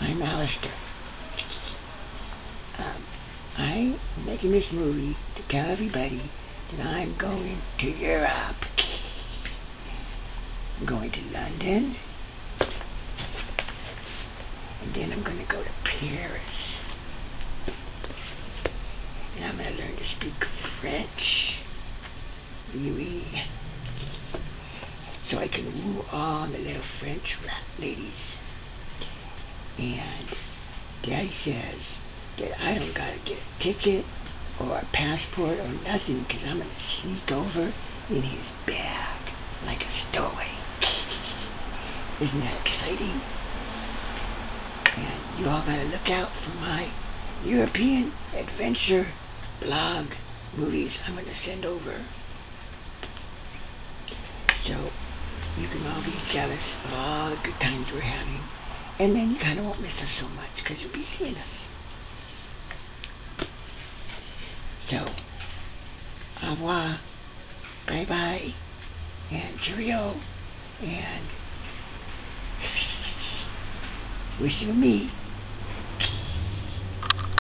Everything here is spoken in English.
I'm Alester. Um, I'm making this movie to tell everybody that I'm going to Europe. I'm going to London. And then I'm going to go to Paris. And I'm going to learn to speak French. Oui. So I can woo all the little French ladies. And Daddy says that I don't gotta get a ticket or a passport or nothing because I'm gonna sneak over in his bag like a stowaway. Isn't that exciting? And you all gotta look out for my European adventure blog movies I'm gonna send over. So you can all be jealous of all the good times we're having. And then you kind of won't miss us so much because you'll be seeing us. So, au revoir, bye bye, and cheerio, and wish you me